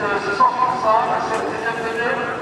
se sentent ensemble à cette deuxième venue.